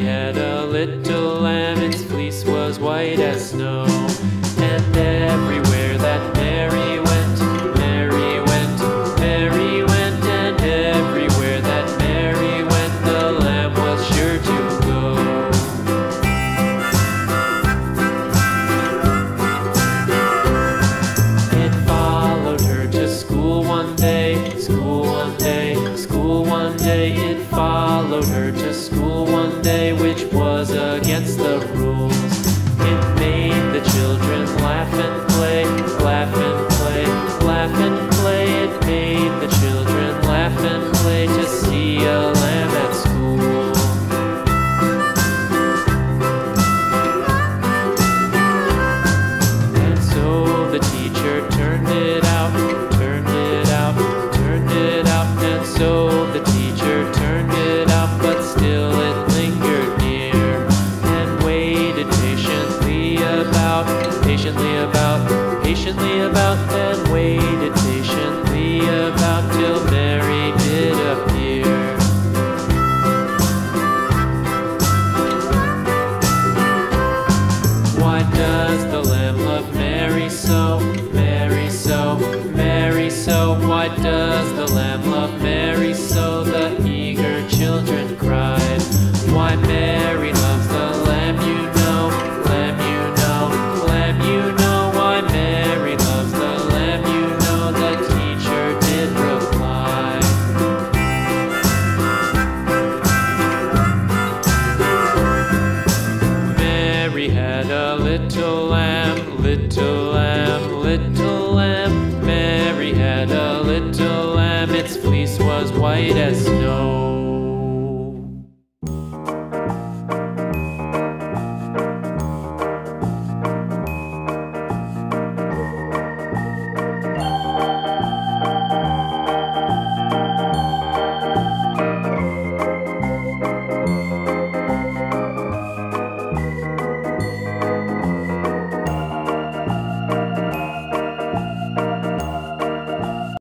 had a little lamb, its fleece was white as snow. was against the rules. patiently about, patiently about, and waited its fleece was white as snow.